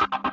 you